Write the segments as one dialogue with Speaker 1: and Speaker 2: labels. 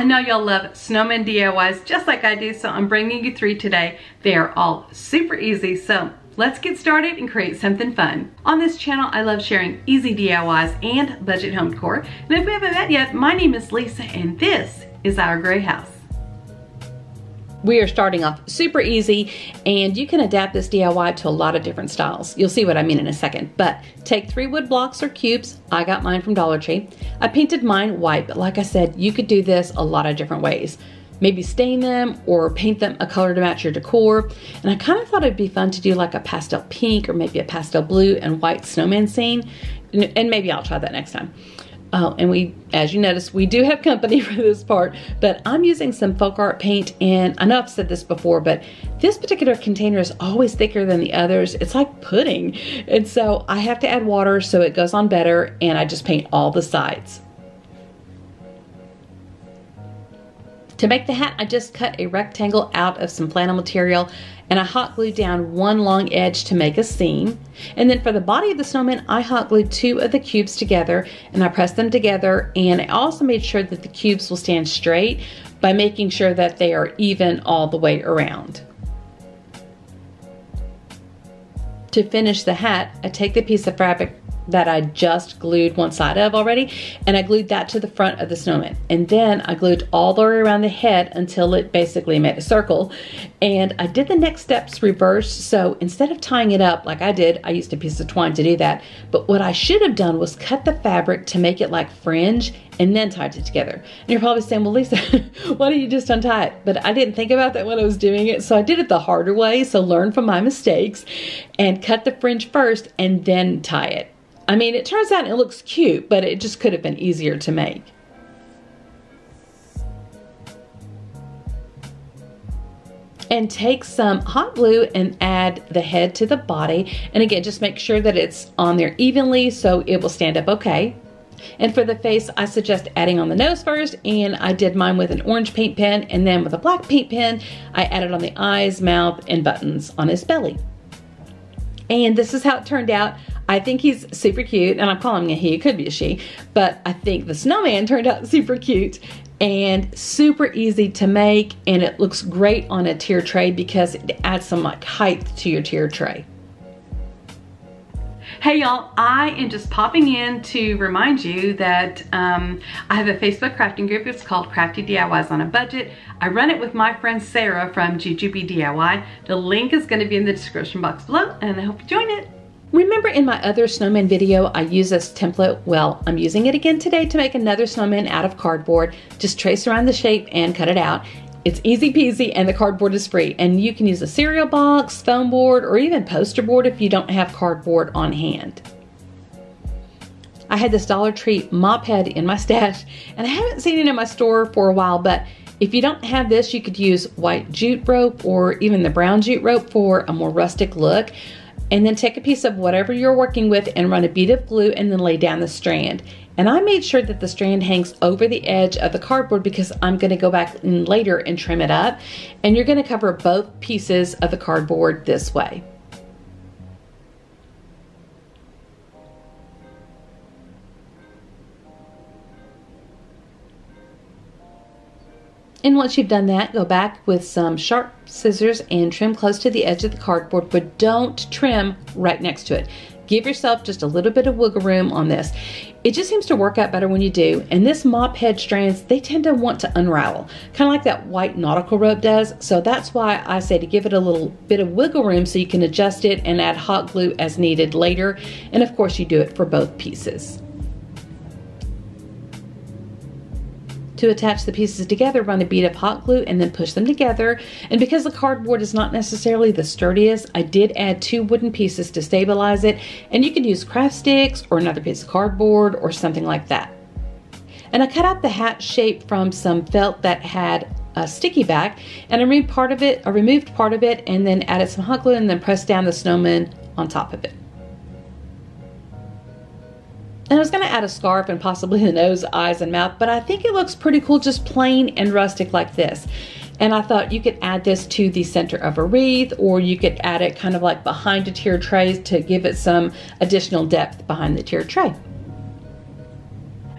Speaker 1: I know y'all love snowman DIYs just like I do, so I'm bringing you three today. They are all super easy, so let's get started and create something fun. On this channel, I love sharing easy DIYs and budget home decor. And if we haven't met yet, my name is Lisa and this is Our Gray House. We are starting off super easy and you can adapt this DIY to a lot of different styles. You'll see what I mean in a second. But take three wood blocks or cubes. I got mine from Dollar Tree. I painted mine white, but like I said, you could do this a lot of different ways. Maybe stain them or paint them a color to match your decor. And I kind of thought it'd be fun to do like a pastel pink or maybe a pastel blue and white snowman scene. And maybe I'll try that next time. Oh, and we, as you notice, we do have company for this part, but I'm using some folk art paint and I know I've said this before, but this particular container is always thicker than the others. It's like pudding. And so I have to add water so it goes on better and I just paint all the sides. To make the hat, I just cut a rectangle out of some flannel material and I hot glued down one long edge to make a seam. And then for the body of the snowman, I hot glued two of the cubes together and I pressed them together and I also made sure that the cubes will stand straight by making sure that they are even all the way around. To finish the hat, I take the piece of fabric that I just glued one side of already and I glued that to the front of the snowman and then I glued all the way around the head until it basically made a circle and I did the next steps reverse so instead of tying it up like I did I used a piece of twine to do that but what I should have done was cut the fabric to make it like fringe and then tied it together. And you're probably saying, well, Lisa, why don't you just untie it? But I didn't think about that when I was doing it. So I did it the harder way. So learn from my mistakes and cut the fringe first and then tie it. I mean, it turns out it looks cute, but it just could have been easier to make. and take some hot glue and add the head to the body. And again, just make sure that it's on there evenly so it will stand up okay. And for the face, I suggest adding on the nose first, and I did mine with an orange paint pen, and then with a black paint pen, I added on the eyes, mouth, and buttons on his belly. And this is how it turned out. I think he's super cute, and I'm calling him a he, it could be a she, but I think the snowman turned out super cute and super easy to make, and it looks great on a tier tray because it adds some like height to your tier tray. Hey y'all, I am just popping in to remind you that um, I have a Facebook crafting group. It's called Crafty DIYs on a Budget. I run it with my friend Sarah from Jujube DIY. The link is gonna be in the description box below and I hope you join it. Remember in my other snowman video, I used this template? Well, I'm using it again today to make another snowman out of cardboard. Just trace around the shape and cut it out. It's easy peasy and the cardboard is free. And you can use a cereal box, foam board, or even poster board if you don't have cardboard on hand. I had this Dollar Tree mop head in my stash and I haven't seen it in my store for a while, but if you don't have this, you could use white jute rope or even the brown jute rope for a more rustic look and then take a piece of whatever you're working with and run a bead of glue and then lay down the strand. And I made sure that the strand hangs over the edge of the cardboard because I'm gonna go back later and trim it up. And you're gonna cover both pieces of the cardboard this way. And once you've done that, go back with some sharp scissors and trim close to the edge of the cardboard, but don't trim right next to it. Give yourself just a little bit of wiggle room on this. It just seems to work out better when you do. And this mop head strands, they tend to want to unravel, kind of like that white nautical rope does. So that's why I say to give it a little bit of wiggle room so you can adjust it and add hot glue as needed later. And of course you do it for both pieces. To attach the pieces together, run a bead of hot glue and then push them together. And because the cardboard is not necessarily the sturdiest, I did add two wooden pieces to stabilize it. And you can use craft sticks or another piece of cardboard or something like that. And I cut out the hat shape from some felt that had a sticky back and I removed part of it, I removed part of it and then added some hot glue and then pressed down the snowman on top of it. And I was to add a scarf and possibly the nose, eyes, and mouth, but I think it looks pretty cool just plain and rustic like this. And I thought you could add this to the center of a wreath or you could add it kind of like behind a tier tray to give it some additional depth behind the tier tray.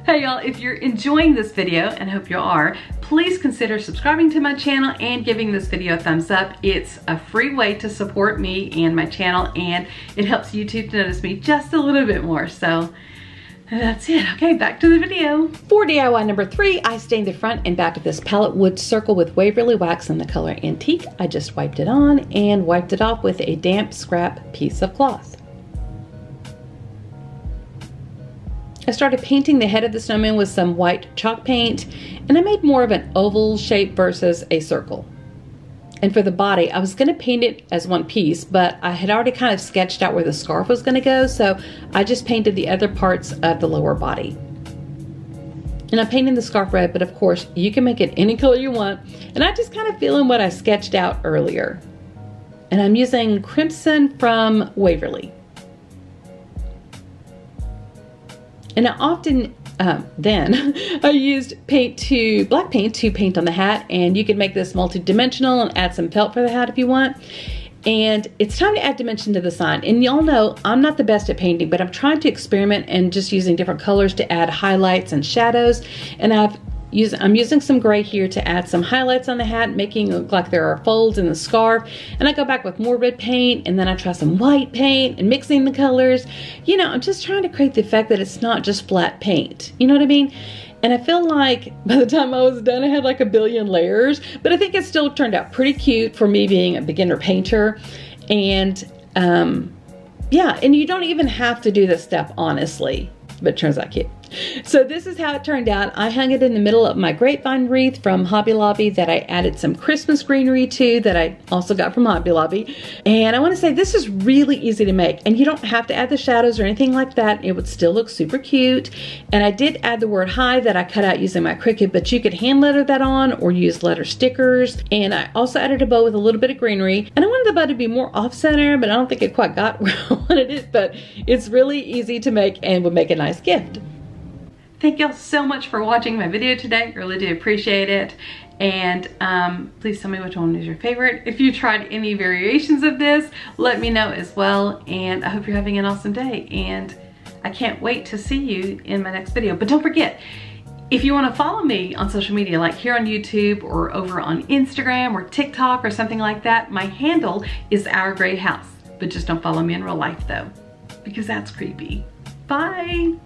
Speaker 1: Hey y'all, if you're enjoying this video, and hope you are, please consider subscribing to my channel and giving this video a thumbs up. It's a free way to support me and my channel and it helps YouTube to notice me just a little bit more. So that's it. Okay, back to the video. For DIY number three, I stained the front and back of this pallet wood circle with Waverly Wax in the color Antique. I just wiped it on and wiped it off with a damp scrap piece of cloth. I started painting the head of the snowman with some white chalk paint and I made more of an oval shape versus a circle. And for the body, I was gonna paint it as one piece, but I had already kind of sketched out where the scarf was gonna go, so I just painted the other parts of the lower body. And I'm painting the scarf red, but of course you can make it any color you want. And I just kind of feeling what I sketched out earlier. And I'm using Crimson from Waverly. And I often um, then I used paint to black paint to paint on the hat and you can make this multi-dimensional and add some felt for the hat if you want. And it's time to add dimension to the sign. And y'all know I'm not the best at painting but I'm trying to experiment and just using different colors to add highlights and shadows. And I've Use, I'm using some gray here to add some highlights on the hat, making it look like there are folds in the scarf. And I go back with more red paint and then I try some white paint and mixing the colors. You know, I'm just trying to create the effect that it's not just flat paint. You know what I mean? And I feel like by the time I was done, I had like a billion layers, but I think it still turned out pretty cute for me being a beginner painter. And um, yeah, and you don't even have to do this step, honestly, but it turns out cute. So this is how it turned out. I hung it in the middle of my grapevine wreath from Hobby Lobby that I added some Christmas greenery to that I also got from Hobby Lobby. And I wanna say this is really easy to make and you don't have to add the shadows or anything like that. It would still look super cute. And I did add the word hi that I cut out using my Cricut, but you could hand letter that on or use letter stickers. And I also added a bow with a little bit of greenery. And I wanted the bow to be more off center, but I don't think it quite got where I wanted it, but it's really easy to make and would make a nice gift. Thank y'all so much for watching my video today. Really do appreciate it. And um, please tell me which one is your favorite. If you tried any variations of this, let me know as well. And I hope you're having an awesome day. And I can't wait to see you in my next video. But don't forget, if you want to follow me on social media, like here on YouTube or over on Instagram or TikTok or something like that, my handle is Our Gray House. But just don't follow me in real life though, because that's creepy. Bye.